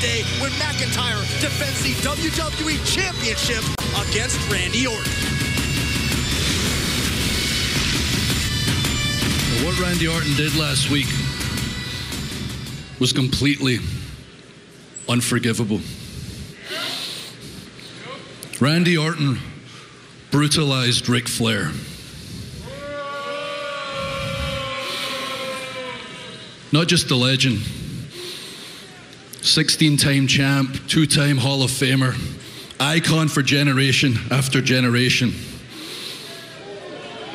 day when McIntyre defends the WWE Championship against Randy Orton. What Randy Orton did last week was completely unforgivable. Randy Orton brutalized Ric Flair. Not just the legend, 16 time champ, two time Hall of Famer, icon for generation after generation,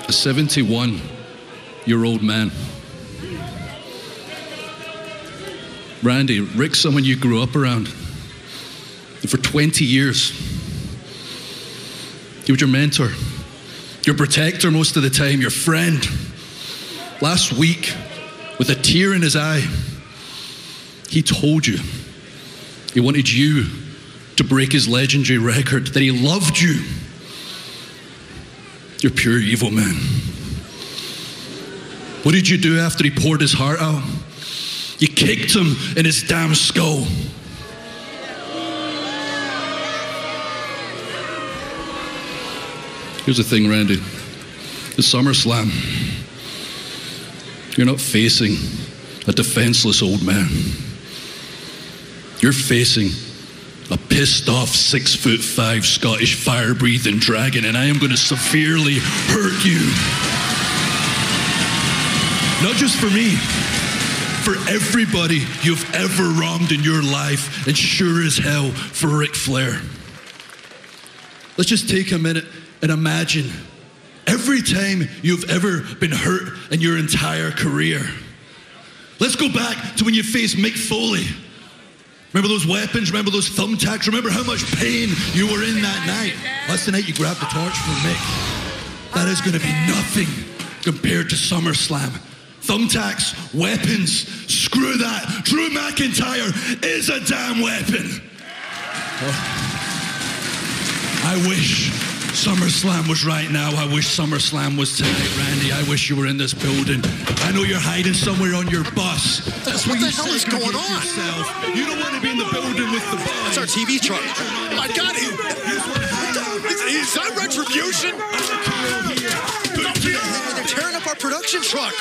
a 71 year old man. Randy, Ric's someone you grew up around. For 20 years, he was your mentor, your protector most of the time, your friend. Last week, with a tear in his eye, he told you he wanted you to break his legendary record, that he loved you. You're pure evil, man. What did you do after he poured his heart out? You kicked him in his damn skull. Here's the thing, Randy. The SummerSlam. You're not facing a defenseless old man. You're facing a pissed off six foot five Scottish fire breathing dragon, and I am going to severely hurt you. Not just for me, for everybody you've ever wronged in your life, and sure as hell for Ric Flair. Let's just take a minute and imagine every time you've ever been hurt in your entire career. Let's go back to when you faced Mick Foley. Remember those weapons? Remember those thumbtacks? Remember how much pain you were in that night? Last night you grabbed the torch from Mick. That is going to be nothing compared to SummerSlam. Thumbtacks, weapons, screw that. Drew McIntyre is a damn weapon. Oh. I wish SummerSlam was right now. I wish SummerSlam was tonight, Randy. I wish you were in this building. I know you're hiding somewhere on your bus. That's What where the you hell is going on? Yourself. You don't want to be in the building with the boys. It's our TV truck. I got it. Is, is that retribution? They're tearing up our production truck.